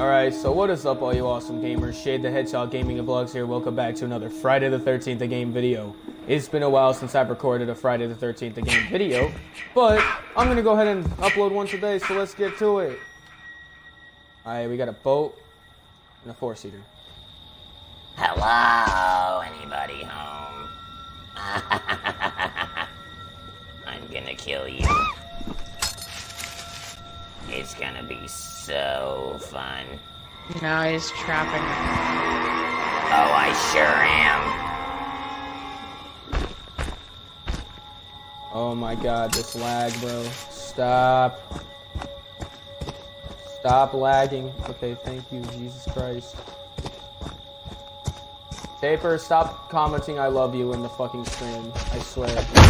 Alright, so what is up all you awesome gamers? Shade the Hedgehog Gaming and Vlogs here. Welcome back to another Friday the 13th game video. It's been a while since I've recorded a Friday the 13th game video, but I'm gonna go ahead and upload one today, so let's get to it. Alright, we got a boat and a four-seater. Hello, anybody home? I'm gonna kill you. It's gonna be so fun. No, he's trapping me. Oh, I sure am. Oh my god, this lag, bro. Stop. Stop lagging. Okay, thank you, Jesus Christ. Taper, stop commenting I love you in the fucking stream. I swear.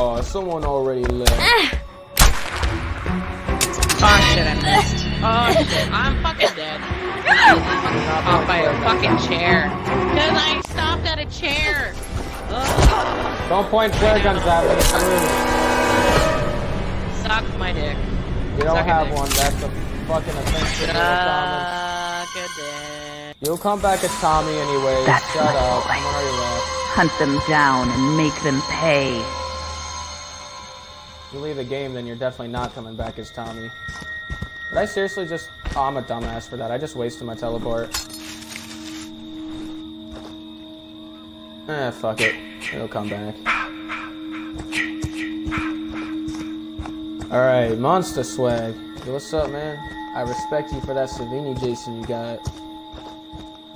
Oh, someone already left. Ah. Oh shit, I missed. Oh shit, I'm fucking dead. Off by a fucking chair. Cause I stopped at a chair. Ugh, Don't point flare guns at me. suck my dick. You don't Suck have one. That's a fucking offensive little. Suck a dick. You'll come back as Tommy anyway. That's Shut up. boy. I'm already left. Hunt them down and make them pay. If you leave the game, then you're definitely not coming back as Tommy. Did I seriously just... Oh, I'm a dumbass for that. I just wasted my teleport. Eh, fuck it. It'll come back. Alright, Monster Swag. What's up, man? I respect you for that Savini Jason you got.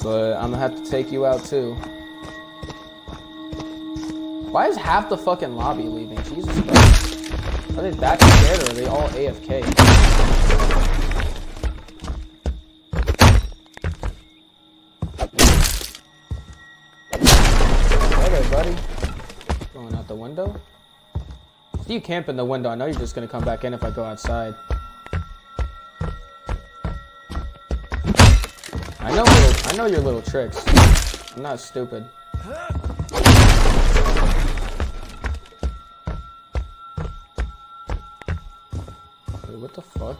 But I'm gonna have to take you out, too. Why is half the fucking lobby leaving? Jesus Christ. Are they that scared or are they all AFK? Hey there, buddy. Going out the window? If you camp in the window, I know you're just gonna come back in if I go outside. I know little, I know your little tricks. I'm not stupid. Wait, what the fuck?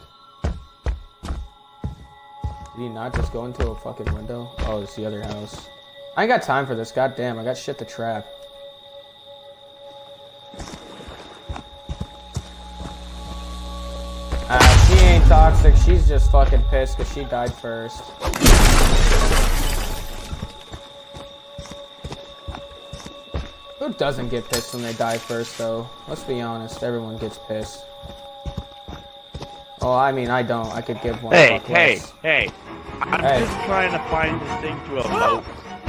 Did he not just go into a fucking window? Oh, it's the other house. I ain't got time for this. God damn, I got shit to trap. Ah, she ain't toxic. She's just fucking pissed because she died first. Who doesn't get pissed when they die first, though? Let's be honest. Everyone gets pissed. Oh, I mean, I don't. I could give one. Hey, fuck hey, less. hey! I'm Hey. just trying to find this thing to emote.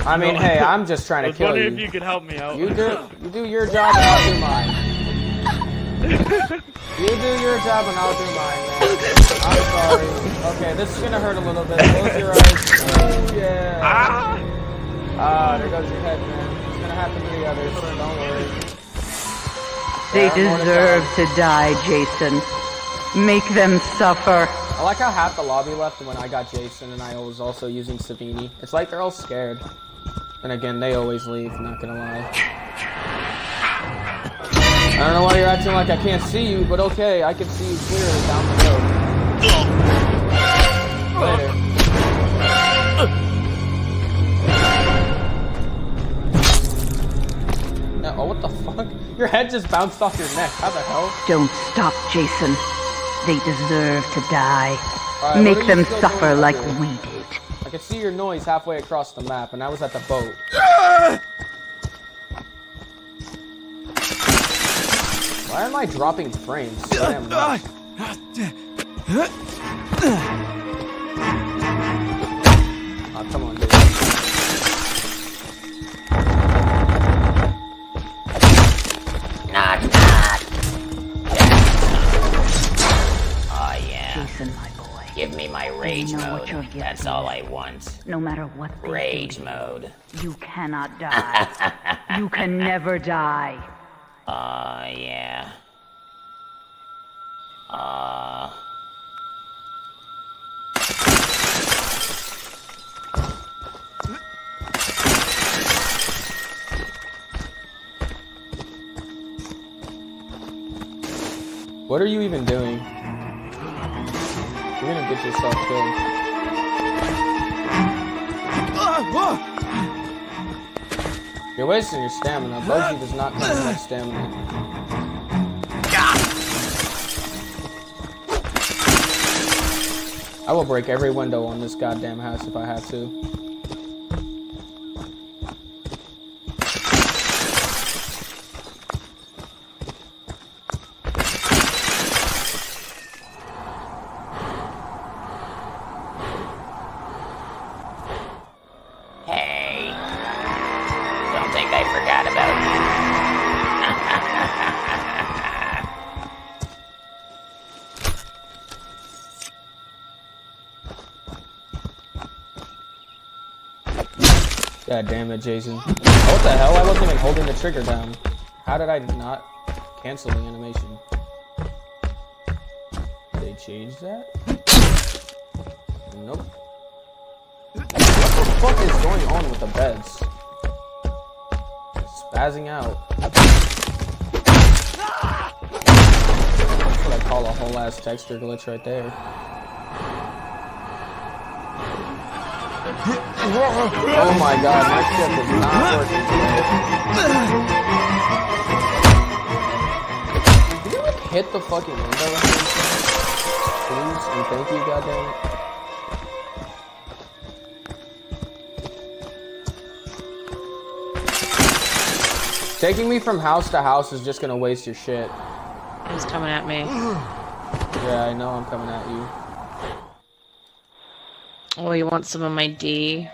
I mean, No, hey, I'm just trying to was kill wondering if you. you could help me out. You do, you do your job and I'll do mine. You do your job and I'll do mine, man. I'm sorry. Okay, this is gonna hurt a little bit. Close your eyes. Oh, yeah. ah! Ah, there goes your head, man. It's gonna happen to the others. Don't worry. They There are more to deserve to die, Jason. Make them suffer. I like how half the lobby left when I got Jason and I was also using Savini. It's like they're all scared. And again, they always leave, not gonna lie. I don't know why you're acting like I can't see you, but okay, I can see you clearly down the road. Later. Oh, what the fuck? Your head just bounced off your neck. How the hell? Don't stop, Jason. They deserve to die. Are Make them suffer like here? we did. I could see your noise halfway across the map, and I was at the boat. Why am I dropping frames? I am not. Oh, come on, dude. Give me my rage know mode. That's all I want. No matter what Rage do, mode. you cannot die. you can never die. Oh, yeah. Uh. What are you even doing? You're gonna get yourself killed. You're wasting your stamina. Buggzy does not come much stamina. I will break every window on this goddamn house if I have to. It, Jason. What the hell? I wasn't even holding the trigger down. How did I not cancel the animation? They changed that? Nope. What the fuck is going on with the beds? Spazzing out. That's what I call a whole ass texture glitch right there. Oh my god, my shit is not working today. Can you like hit the fucking window? Please and thank you, goddammit. Taking me from house to house is just gonna waste your shit. He's coming at me. Yeah, I know I'm coming at you. Oh, you want some of my D?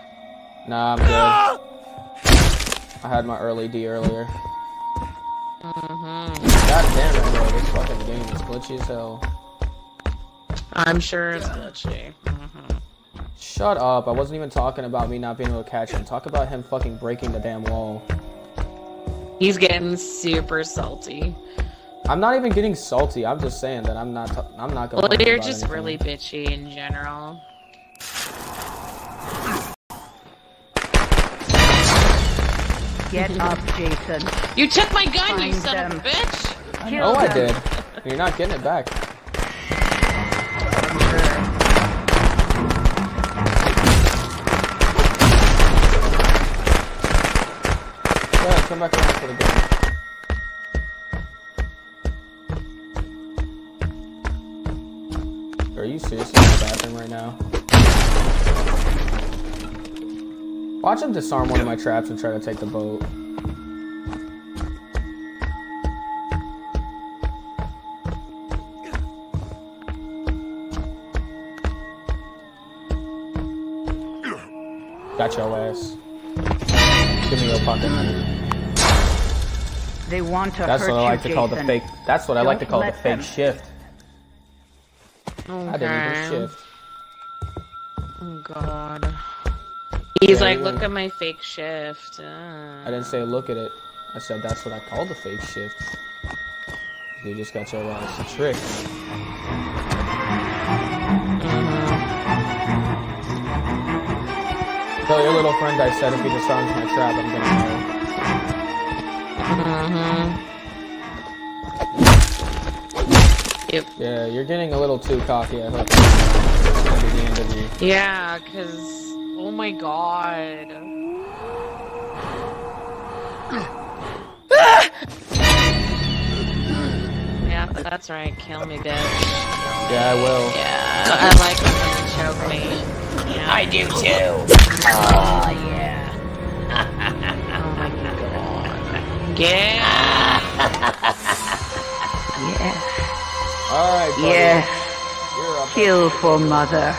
Nah, I'm good. I had my early D earlier. Mm-hmm. God damn it, bro. This fucking game is glitchy as hell. I'm sure it's glitchy. hmm Shut up. I wasn't even talking about me not being able to catch him. Talk about him fucking breaking the damn wall. He's getting super salty. I'm not even getting salty. I'm just saying that I'm not. I'm not gonna. Well, you're just anything. really bitchy in general. Get up, Jason. You took my gun, you Find son of a bitch! Kill Oh, I them. did. You're not getting it back. Yeah, come back around for the gun. Are you seriously in the bathroom right now? Watch him disarm one of my traps and try to take the boat. Got your ass. Give me your pocket money. They want to That's hurt what I like you, to call the fake. That's what I like to call the fake them. shift. I didn't even shift. Oh god. He's like, look at my fake shift. Uh. I didn't say look at it. I said that's what I call the fake shift. You just got your ass a trick. Tell your little friend I said if he disarms my trap, I'm gonna know. Yep. Yeah, you're getting a little too cocky. I hope it's be the end of you. Yeah, cause oh my god. yeah, that's right. Kill me, bitch. Yeah, I will. Yeah, I like when you choke me. Yeah. I do too. Oh, yeah. Oh my god. Yeah. Yeah. All right, buddy. Yeah. Kill for mother.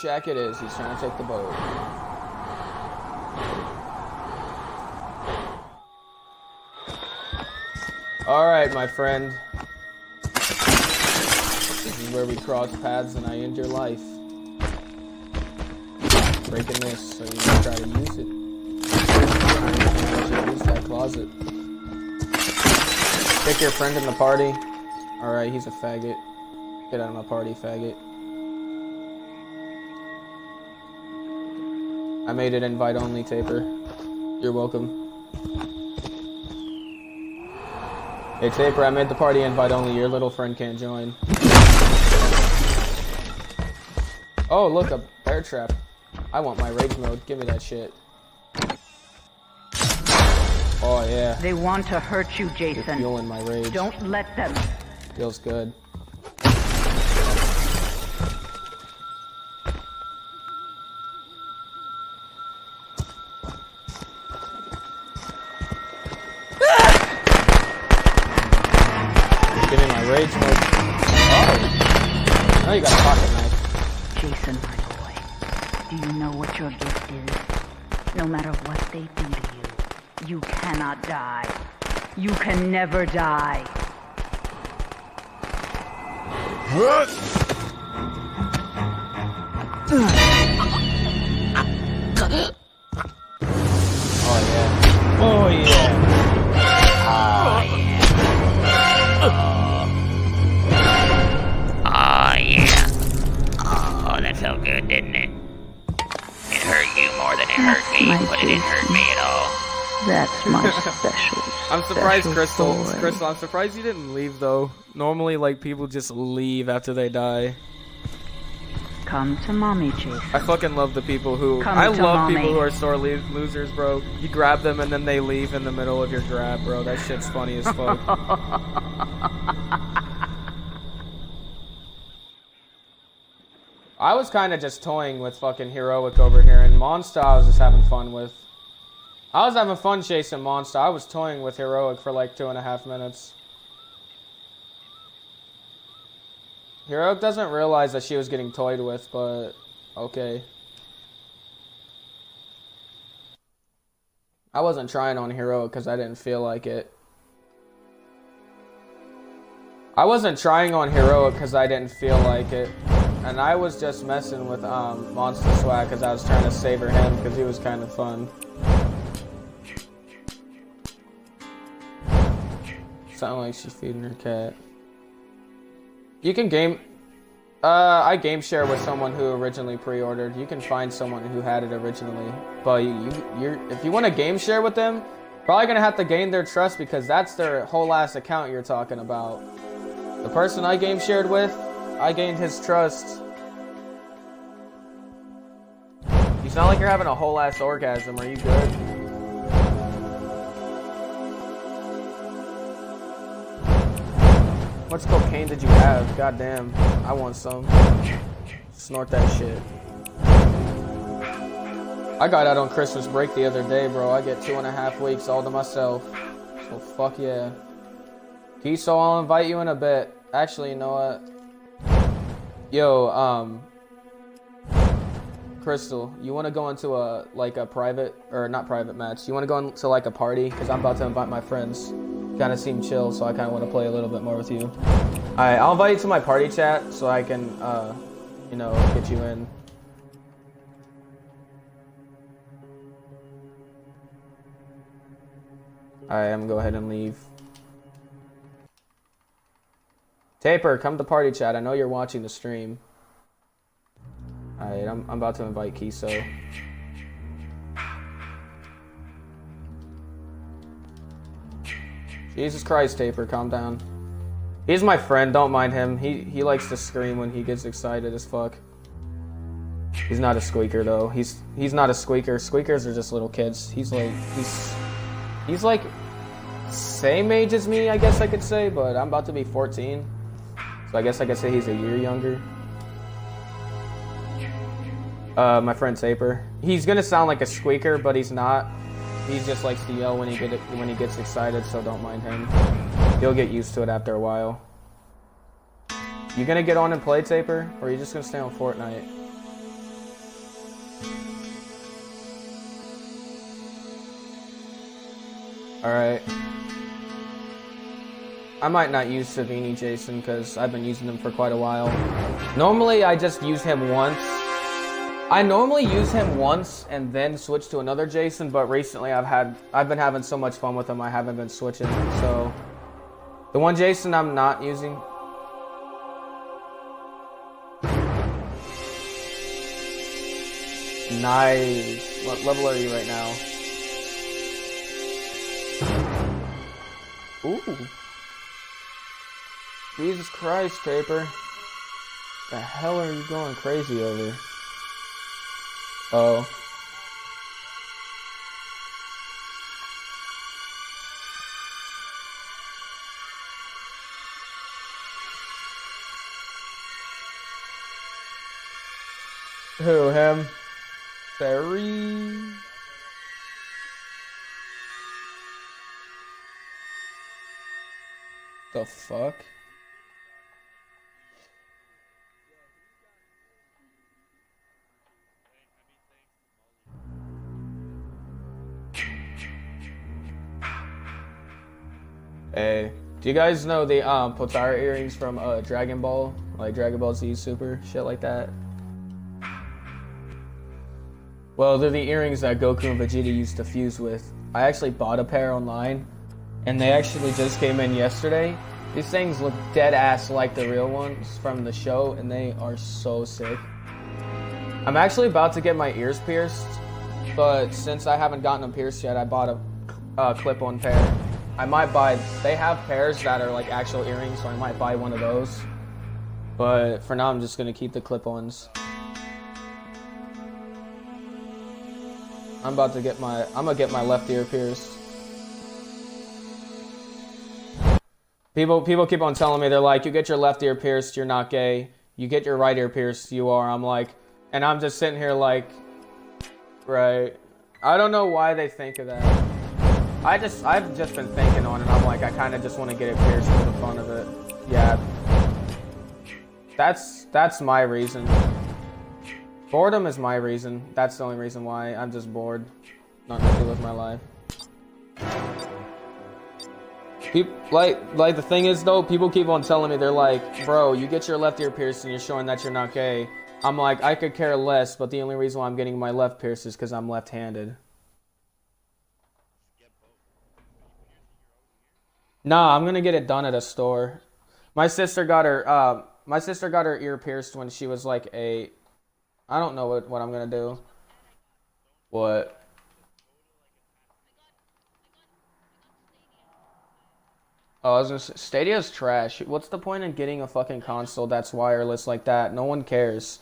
Shack it is. He's trying to take the boat. All right, my friend. This is where we cross paths and I end your life. Breaking this, so you can try to use it. Use that closet. Pick your friend in the party. All right, he's a faggot. Get out of my party, faggot. I made it invite only, Taper. You're welcome. Hey Taper, I made the party invite only. Your little friend can't join. Oh, look, a bear trap. I want my rage mode. Give me that shit. Oh yeah, They want to hurt you, you're Jason. fueling my rage. Don't let them. Feels good. Die. You can never die. What? Oh yeah. Oh yeah. Oh, yeah. Oh, yeah. Oh, that felt good, didn't it? It hurt you more than it hurt me, but it didn't hurt me at all. That's my special. I'm surprised, special Crystal. boy. Crystal, I'm surprised you didn't leave though. Normally, like people just leave after they die. Come to mommy, Jason. I fucking love the people who. Come I love mommy. people who are sore lo- losers, bro. You grab them and then they leave in the middle of your grab, bro. That shit's funny as fuck. I was kind of just toying with fucking heroic over here, and Monster I was just having fun with. I was having fun chasing Monster. I was toying with heroic for like two and a half minutes. Heroic doesn't realize that she was getting toyed with, but okay. I wasn't trying on heroic because I didn't feel like it. I wasn't trying on heroic because I didn't feel like it, and I was just messing with um, Monster Swag because I was trying to savor him because he was kind of fun. Sound like she's feeding her cat. You can game. Uh, I game share with someone who originally pre-ordered. You can find someone who had it originally, but you, you you're if you want to game share with them, probably gonna have to gain their trust because that's their whole ass account you're talking about. The person I game shared with, I gained his trust. You sound like you're having a whole ass orgasm. Are you good? What cocaine did you have? Goddamn, I want some. Snort that shit. I got out on Christmas break the other day, bro. I get two and a half weeks all to myself. So fuck yeah. Kiso, I'll invite you in a bit. Actually, you know what? Yo, um, Crystal, you want to go into a like a private or not private match? You want to go into like a party? Cause I'm about to invite my friends. Kind of seem chill, so I kind of want to play a little bit more with you. All right, I'll invite you to my party chat so I can, uh, you know, get you in. All right, I'm gonna go ahead and leave. Taper, come to party chat. I know you're watching the stream. All right, I'm, I'm about to invite Kiso. Jesus Christ, Taper, calm down. He's my friend, don't mind him. He he likes to scream when he gets excited as fuck. He's not a squeaker though. He's he's not a squeaker. Squeakers are just little kids. He's like he's he's like same age as me, I guess I could say, but I'm about to be 14. So I guess I could say he's a year younger. Uh, my friend Taper. He's gonna sound like a squeaker, but he's not. He just likes to yell when he get when he gets excited, so don't mind him. He'll get used to it after a while. You gonna get on and play Taper, or are you just gonna stay on Fortnite? All right. I might not use Savini Jason because I've been using him for quite a while. Normally, I just use him once. I normally use him once and then switch to another Jason, but recently I've had I've been having so much fun with him I haven't been switching. So the one Jason I'm not using. Nice. What level are you right now? Ooh. Jesus Christ, Paper. The hell are you going crazy over? Oh. Who, him? Sorry. The fuck? Hey, do you guys know the um Potara earrings from uh Dragon Ball? Like Dragon Ball Z Super, shit like that? Well, they're the earrings that Goku and Vegeta used to fuse with. I actually bought a pair online, and they actually just came in yesterday. These things look dead ass like the real ones from the show, and they are so sick. I'm actually about to get my ears pierced, but since I haven't gotten them pierced yet, I bought a uh, clip-on pair. I might buy. They have pairs that are like actual earrings, so I might buy one of those. But for now, I'm just gonna keep the clip-ons. I'm about to get my. I'm gonna get my left ear pierced. People, people keep on telling me they're like, you get your left ear pierced, you're not gay. You get your right ear pierced, you are. I'm like, and I'm just sitting here like, right. I don't know why they think of that. I just, I've just been thinking on it. I'm like, I kind of just want to get it pierced for the fun of it. Yeah. That's, that's my reason. Boredom is my reason. That's the only reason why I'm just bored. Nothing to do with my life. People, like, like the thing is though, people keep on telling me they're like, bro, you get your left ear pierced and you're showing that you're not gay. I'm like, I could care less, but the only reason why I'm getting my left pierced is because I'm left-handed. Nah, I'm gonna get it done at a store. My sister got her, uh, my sister got her ear pierced when she was like eight. I don't know what, what I'm gonna do. What? Oh, I was gonna say, Stadia's trash. What's the point in getting a fucking console that's wireless like that? No one cares.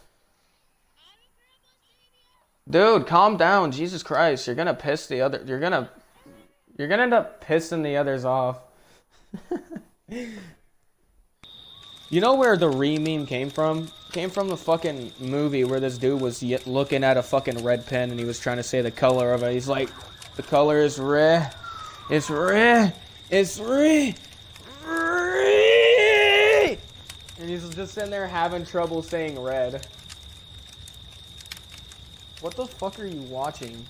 Dude, calm down. Jesus Christ. You're gonna piss the other. You're gonna. You're gonna end up pissing the others off. you know where the re meme came from? Came from the fucking movie where this dude was looking at a fucking red pen and he was trying to say the color of it. He's like, the color is red. It's red. It's. Red. And he's just sitting there having trouble saying red. What the fuck are you watching?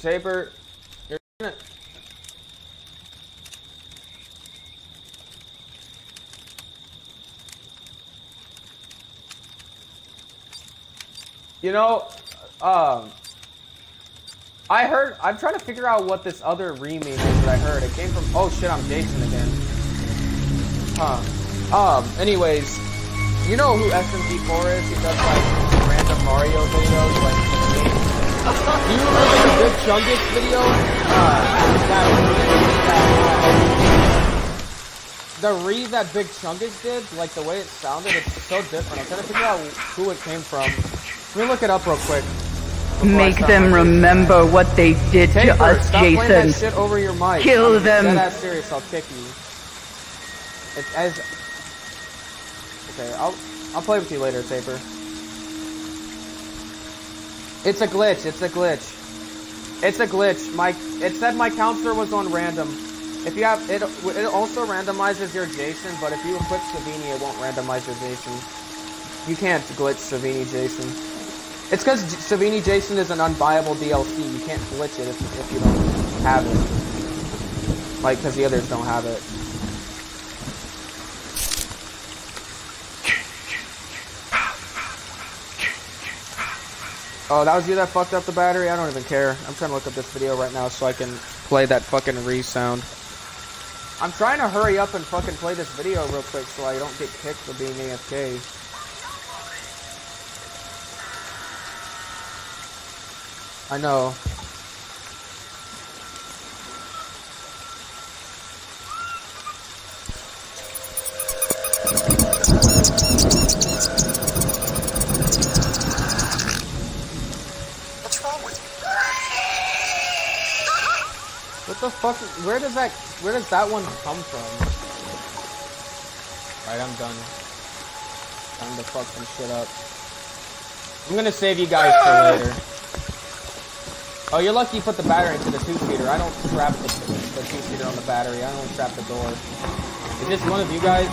Taper, You know, um, I heard. I'm trying to figure out what this other remake is that I heard. It came from. Oh shit! I'm Jason again. Huh. Um. Anyways, you know who SMG4 is? He does like random Mario videos, like. Do you remember the Big Chungus video? Uh, that, that, uh, the re that Big Chungus did, like the way it sounded, it's so different. I'm trying to figure out who it came from. Let me look it up real quick. Make them remember what they did to Taper, us, stop playing that shit over your mic. Kill I'm them. Dead ass serious. I'll kick you. It's as. Okay, I'll I'll play with you later, Taper. It's a glitch. It's a glitch. It's a glitch. My it said my counselor was on random. If you have it, it also randomizes your Jason, but if you equip Savini, it won't randomize your Jason. You can't glitch Savini Jason. It's because Savini Jason is an unbuyable DLC. You can't glitch it if, if you don't have it. Like, because the others don't have it. Oh, that was you that fucked up the battery? I don't even care. I'm trying to look up this video right now so I can play that fucking re-sound. I'm trying to hurry up and fucking play this video real quick so I don't get kicked for being AFK. I know. Fuck? Where does that? Where does that one come from? Alright, I'm done. Time to fuck some shit up. I'm gonna save you guys for ah! later. Oh, you're lucky you put the battery into the two-seater. I don't strap the, the two-seater on the battery. I don't strap the door. Is this one of you guys?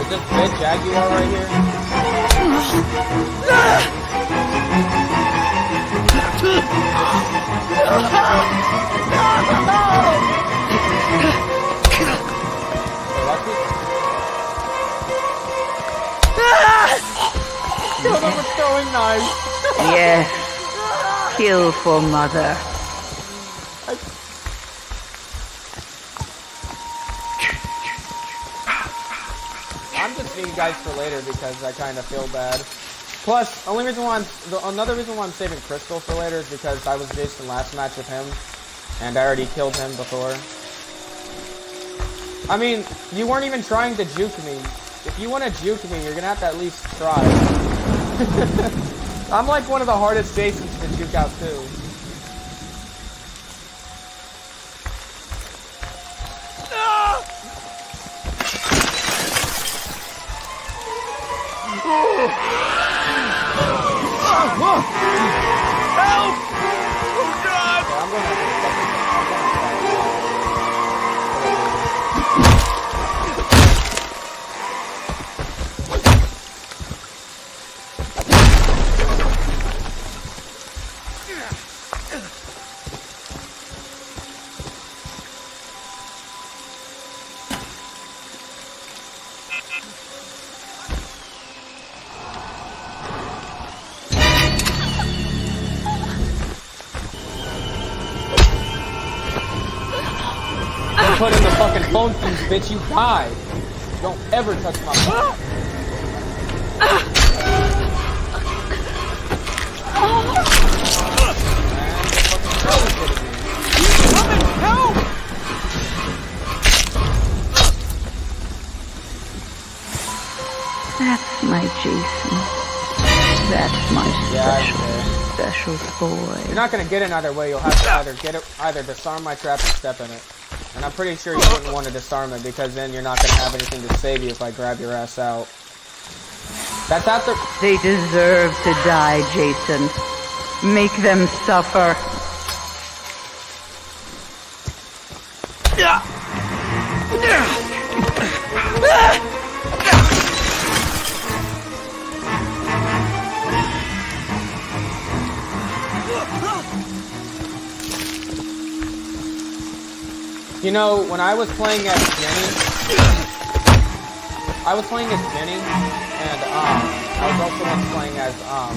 Is this big Jaguar right here? Ah! Yes. Kill for mother. I'm just you guys for later because I kind of feel bad. Plus, only reason why I'm, the, another reason why I'm saving Crystal for later is because I was Jason last match with him, and I already killed him before. I mean, you weren't even trying to juke me. If you want to juke me, you're gonna have to at least try. I'm like one of the hardest Jasons to juke out too. Ah! Yeah, in the fucking phone fuse, bitch. You die. Don't ever touch my phone. That's my Jason. That's my special, special boy. You're not gonna get it either way. You'll have to either get it, either disarm my trap or step in it. And I'm pretty sure you wouldn't want to disarm it because then you're not gonna have anything to save you if I grab your ass out. That's after. They deserve to die, Jason. Make them suffer. You know, when I was playing as Jenny, I was playing as Jenny, and um, I was also once playing as um,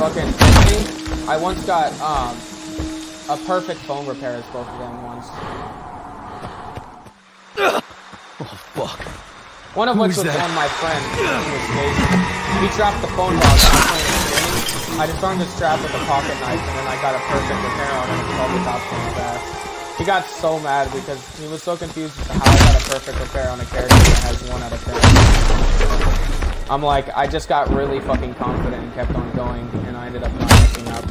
fucking Jenny. I once got um, a perfect phone repair as both of them once. Oh fuck. One of which was one of my friends. He dropped the phone while I was playing as Jenny. I disarmed his trap with a pocket knife, and then I got a perfect repair on it. and called the cops on his ass. He got so mad because he was so confused as to how I got a perfect repair on a character that has one out of ten. I'm like, I just got really fucking confident and kept on going, and I ended up not messing up.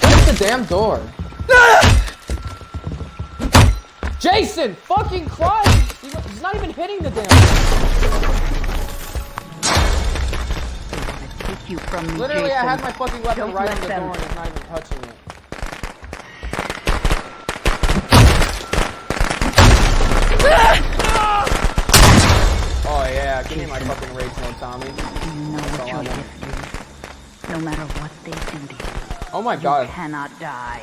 Close the damn door. Jason, fucking Christ! He's not even hitting the damn. Take you from me, Literally, I had my fucking weapon Don't right on the door, and he's not even touching it. Oh, yeah, give me my fucking rage mode, Tommy. You know That's what all your I know. No matter what they do to you, Oh my you god. cannot die.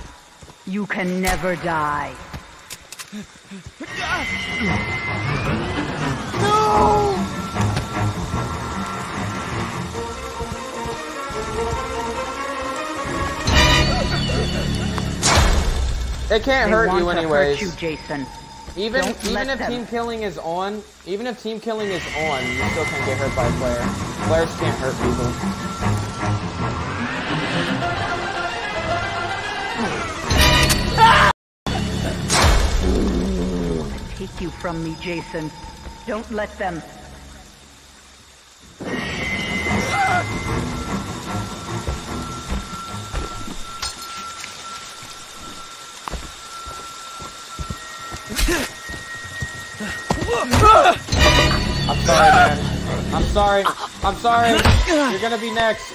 You can never die. It can't They hurt want you to anyways. hurt you, Jason. Even Don't even if them. team killing is on, even if team killing is on, you still can't get hurt by a Flare. Flares can't hurt people. Take you from me, Jason. Don't let them. Sorry, man. I'm sorry. I'm sorry. You're gonna be next.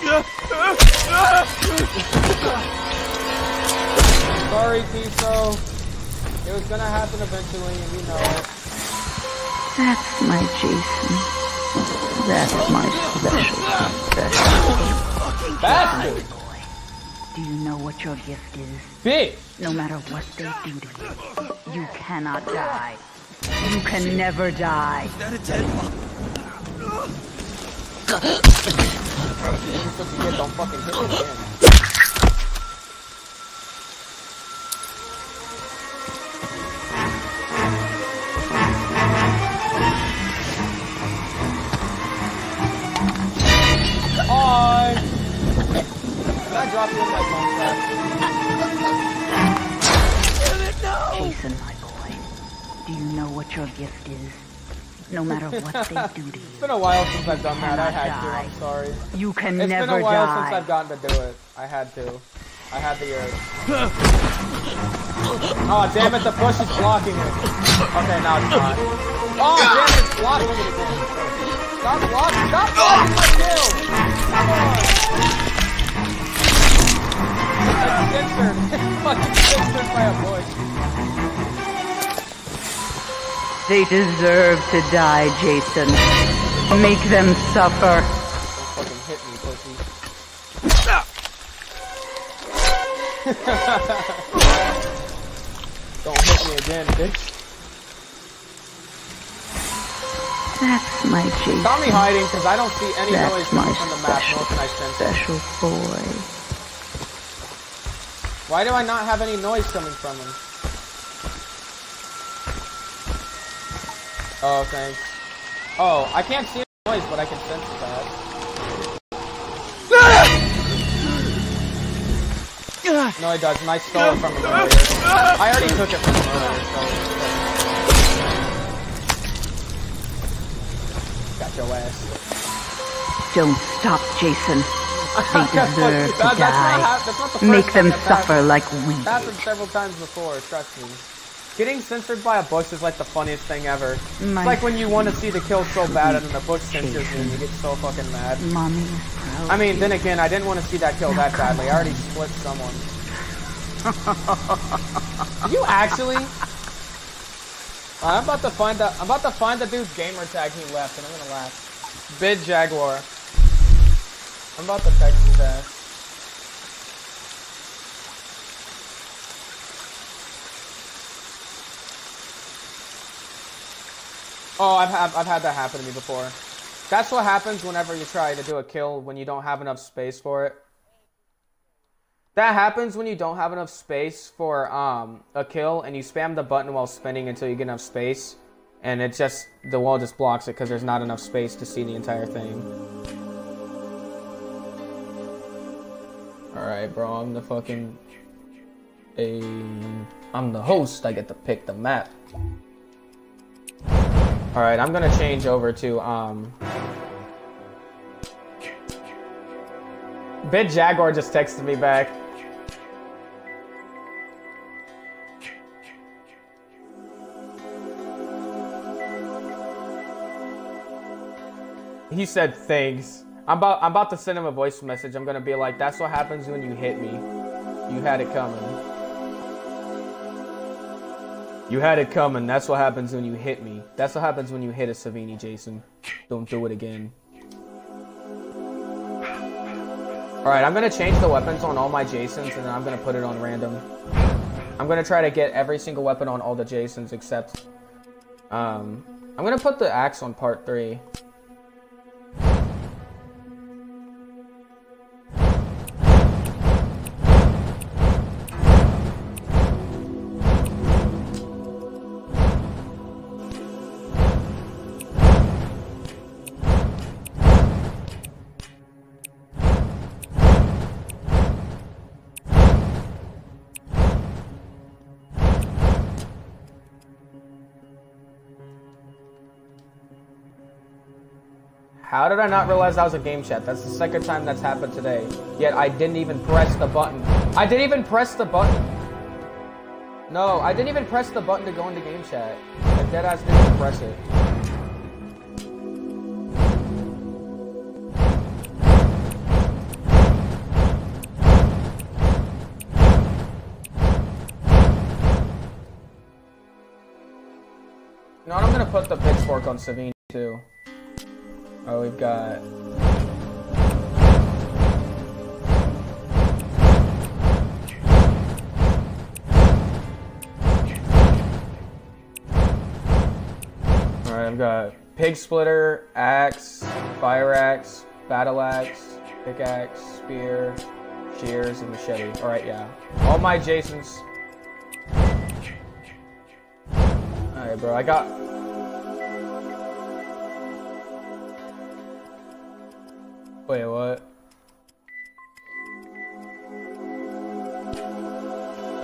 sorry, Tiso. It was gonna happen eventually, and you know it. That's my Jason. That's my special, special Bastard! boy. Do you know what your gift is? Bitch! No matter what they do to you, you cannot die. You can never die. You're supposed to don't fucking hit again. Hi! I drop you in my contract? Do you know what your gift is? No matter what they do to you. It's been a while since I've done that. I had to. I'm sorry. you can It's never been a while die. since I've gotten to do it. I had to. I had the urge. Oh, damn it, the bush is blocking it. Okay, now it's not. Oh, damn it, it's blocking it again. Stop blocking, stop blocking my kill! Come on! It's censored. It's fucking censored by a bush. They deserve to die, Jason. Make them suffer. Don't fucking hit me, pussy. Stop! Don't hit me again, bitch. That's my Jason. Me hiding because I don't see any That's noise my from the map, special, I sense special boy. Why do I not have any noise coming from him? Oh, thanks. Oh, I can't see the noise, but I can sense that. Ah! No, it doesn't. I stole it from him earlier. I already took it from him earlier, so... Got your ass. Don't stop, Jason. They That's deserve to that's not die. hap- that's not the first Make them suffer happened. like we It's happened several times before, trust me. Getting censored by a bush is like the funniest thing ever. My it's like when you want to see the kill so bad and then the bush censors you and you get so fucking mad. Mommy. I mean, then again, I didn't want to see that kill that badly. I already split someone. you actually? I'm about to find the I'm about to find the dude's gamer tag he left, and I'm gonna laugh. Bid Jaguar. I'm about to text his ass. Oh, I've had I've had that happen to me before. That's what happens whenever you try to do a kill when you don't have enough space for it. That happens when you don't have enough space for um, a kill and you spam the button while spinning until you get enough space. And it just, the wall just blocks it because there's not enough space to see the entire thing. Alright, bro, I'm the fucking. A. I'm the host, I get to pick the map. Alright, I'm gonna change over to, um. Bit Jaguar just texted me back. He said thanks. I'm about I'm about to send him a voice message. I'm gonna be like, that's what happens when you hit me. You had it coming. You had it coming. That's what happens when you hit me. That's what happens when you hit a Savini, Jason. Don't do it again. Alright, I'm gonna change the weapons on all my Jasons and then I'm gonna put it on random. I'm gonna try to get every single weapon on all the Jasons except um I'm gonna put the axe on part three. How did I not realize that was a game chat? That's the second time that's happened today. Yet I didn't even press the button. I didn't even press the button. No, I didn't even press the button to go into game chat. The deadass didn't press it. You know what, I'm gonna put the pitchfork on Savini too. Oh, we've got. I've got pig splitter, axe, fire axe, battle axe, pickaxe, spear, shears, and machete. Alright, yeah. All my Jasons. Alright, bro, I got. Wait, what?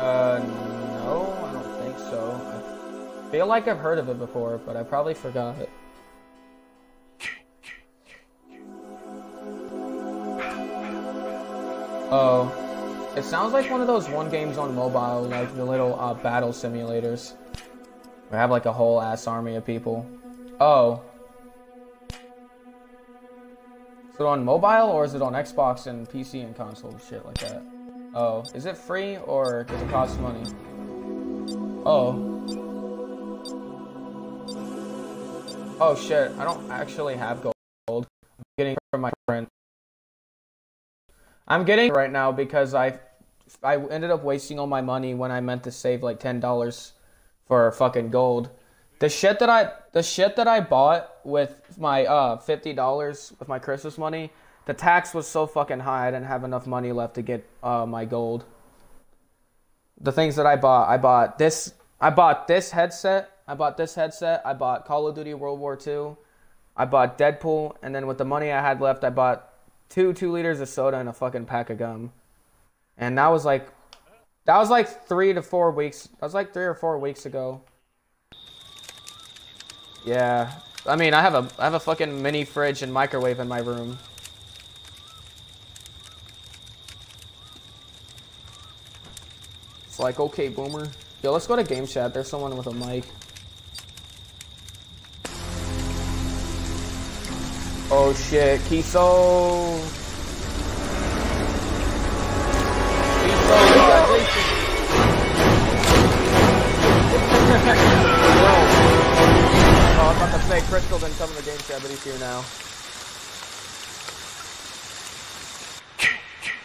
Uh, no, I don't think so. I feel like I've heard of it before, but I probably forgot it. Oh, it sounds like one of those one games on mobile, like the little uh, battle simulators. We have like a whole ass army of people. Oh. Is it on mobile or is it on Xbox and PC and console shit like that? Oh, is it free or does it cost money? Oh. Oh shit, I don't actually have gold. I'm getting from my friend. I'm getting right now because I I ended up wasting all my money when I meant to save like ten dollars for fucking gold. The shit that I the shit that I bought with my uh fifty dollars with my Christmas money, the tax was so fucking high I didn't have enough money left to get uh my gold. The things that I bought, I bought this I bought this headset, I bought this headset, I bought Call of Duty World War II, I bought Deadpool, and then with the money I had left I bought two two liters of soda and a fucking pack of gum. And that was like that was like three to four weeks. That was like three or four weeks ago. Yeah, I mean, I have a I have a fucking mini fridge and microwave in my room. It's like, okay, boomer. Yo, let's go to game chat. There's someone with a mic. Oh shit, Kiso. Say Crystal didn't come in the game chat, but he's here now.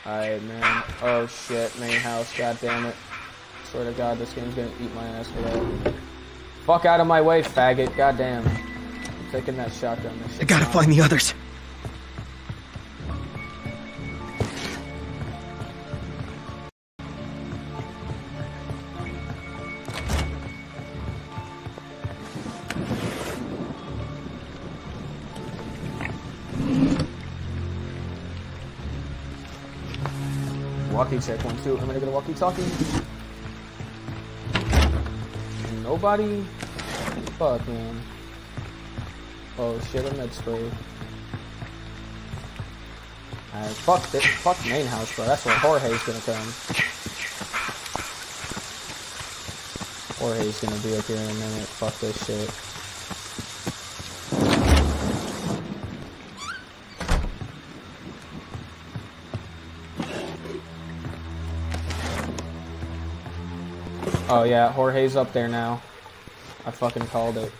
Alright, man. Oh shit, main house. God damn it. Swear to God, this game's gonna eat my ass for that. Fuck out of my way, faggot. God damn. I'm taking that shotgun. That I gotta find the others. Walkie check one two. I'm gonna get a walkie talkie. Nobody. Fuck man. Oh shit! A med spray. Alright, fuck this. Fuck main house, bro. That's where Jorge's gonna come. Jorge's gonna be up here in a minute. Fuck this shit. Oh yeah, Jorge's up there now. I fucking called it.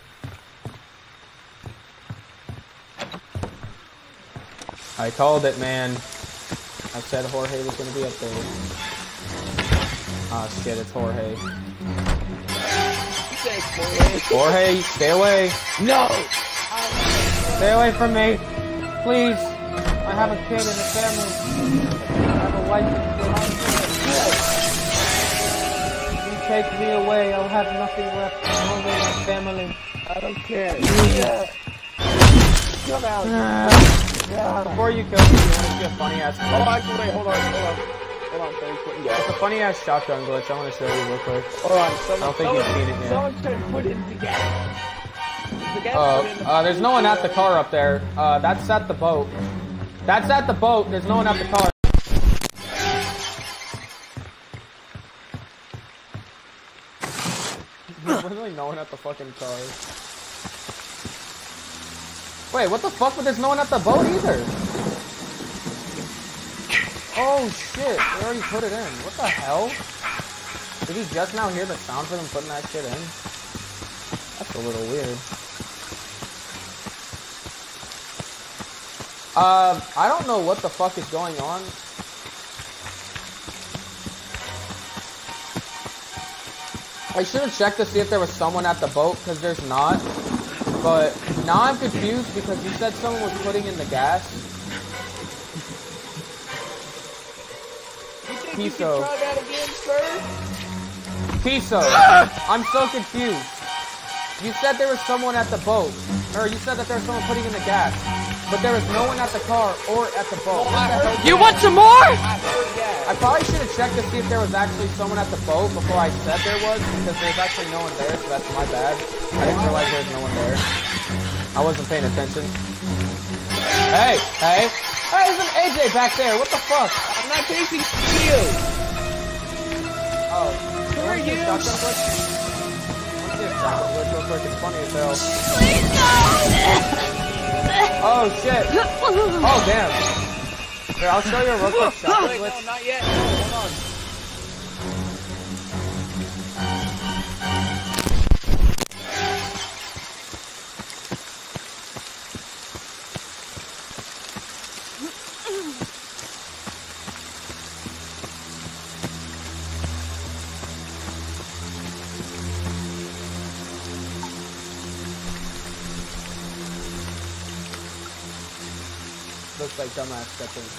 I called it, man. I said Jorge was gonna be up there. Oh shit, it's Jorge. Jorge, stay away. No! Stay away from me. Please. I have a kid and a family. I have a wife take me away, I'll have nothing left. Only my family. I don't care. Come out. Ah. Before you kill me, you want to see a funny ass Oh, actually, wait, hold on, hold on. Hold on, thanks. What you It's a funny ass shotgun glitch. I want to show you real quick. Hold on, someone, I don't think someone, you've seen it yet. Someone's trying to put it together. The guy's Uh, uh, there's no one at the car up there. Uh, that's at the boat. That's at the boat. There's no one at the car. Literally no one at the fucking car. Wait, what the fuck? But there's no one at the boat either. Oh shit! They already put it in. What the hell? Did he just now hear the sound for them putting that shit in? That's a little weird. Um, I don't know what the fuck is going on. I should have checked to see if there was someone at the boat, because there's not. But now I'm confused because you said someone was putting in the gas. Piso. you can try that again, sir? Piso, I'm so confused. You said there was someone at the boat, or you said that there was someone putting in the gas, but there was no one at the car or at the boat. I heard You want some more? I heard that. I probably should have checked to see if there was actually someone at the boat before I said there was, because there's actually no one there, so that's my bad. I didn't realize there was no one there. I wasn't paying attention. Hey, hey, hey, there's an AJ back there. What the fuck? I'm not chasing you. Oh, Who are you? Shotgun glitch? Let's see if shotgun real quick. It's funny as hell. Oh shit. Oh damn. Here, I'll show you a real quick shotgun Wait, no, not yet. Dumbass stepped in his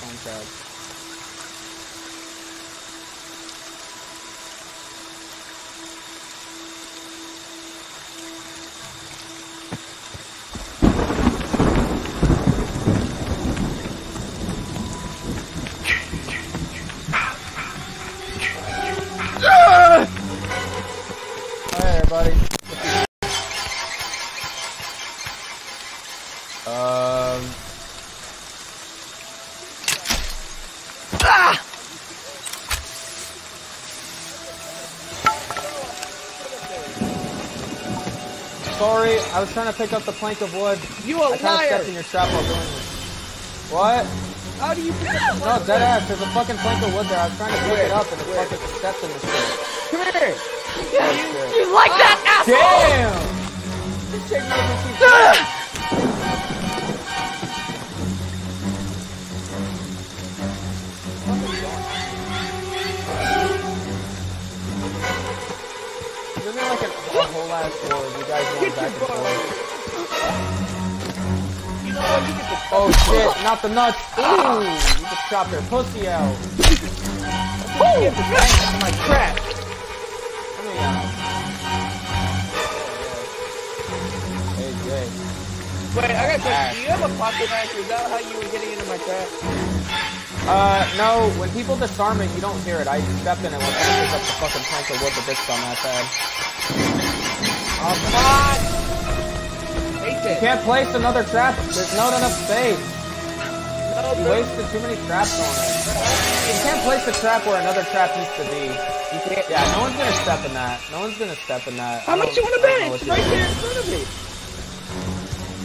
was trying to pick up the plank of wood. You a I kind of liar. stepped in your trap while doing this. What? How do you pick up the No, dead ass. There's a fucking plank of wood there. I was trying to pick it up and it Where? fucking stepped in this shit. Come here. Yeah, You like that, asshole? Damn! This chick knows what she's a, whole ass? You guys going back and forth. You know what? You get the Oh shit, not the nuts. Ooh, you just chopped her pussy out. you get the bang my trap. Let me out. Hey, Jay. Wait, I got question. Do you have a pocket knife? Is that how you were getting into my trap? Uh, no, when people disarm it, you don't hear it. I stepped in it when I picked up the fucking plank of wood the bitch dumbass had. Oh, come on. Hate You can't place another trap. There's not enough space. No, You wasted too many traps on it. You can't place a trap where another trap needs to be. You can't. Yeah, no one's gonna step in that. No one's gonna step in that. How much don't- you want to I bet? It's right there in front of me.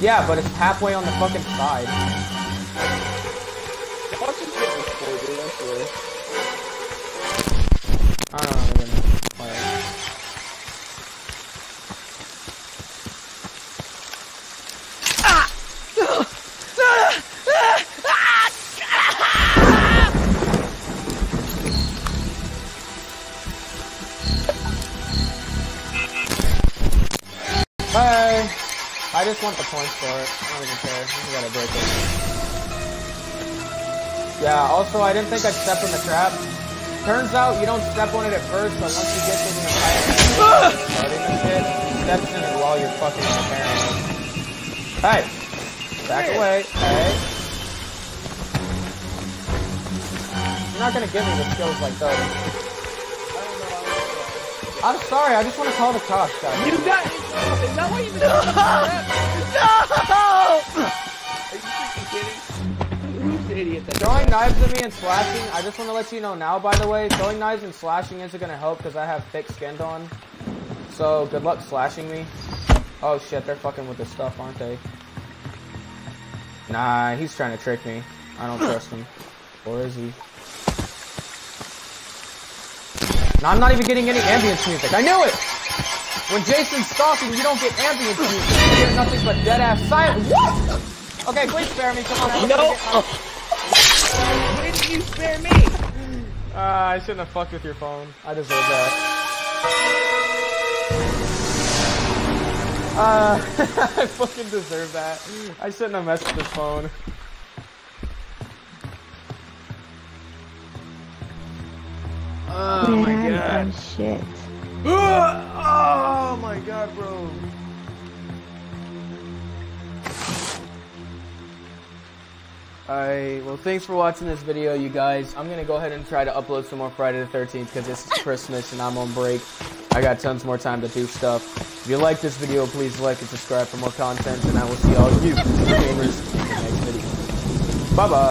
Yeah, but it's halfway on the fucking side. Watch this get this boy, dude. I don't even. Want the points for it. I don't even care. You gotta break it. Yeah, also, I didn't think I'd step in the trap. Turns out you don't step on it at first, but once you get to the entire starting the shit, you step in it while you're fucking repairing it. Hey! Back away. Hey. You're not gonna give me the skills like those. I'm sorry, I just want to call the cops, guys. You got. Is that why you been no! no! Are you freaking kidding? Idiot Throwing knives at me and slashing, I just want to let you know now, by the way, throwing knives and slashing isn't going to help because I have thick skin on. So, good luck slashing me. Oh shit, they're fucking with this stuff, aren't they? Nah, he's trying to trick me. I don't trust him. Or is he? No, I'm not even getting any ambience music. I knew it! When Jason's stalking, you don't get ambient music. You hear nothing but dead ass silence. What? Okay, please spare me. Come on. I'm No. gonna get my- Why didn't you spare me? Uh, I shouldn't have fucked with your phone. I deserve that. Uh, I fucking deserve that. I shouldn't have messed with this phone. Oh my god. shit. Oh my god, bro. Alright, well thanks for watching this video, you guys. I'm gonna go ahead and try to upload some more Friday the 13th because it's Christmas and I'm on break. I got tons more time to do stuff. If you like this video, please like and subscribe for more content, and I will see all you gamers in the next video. Bye-bye.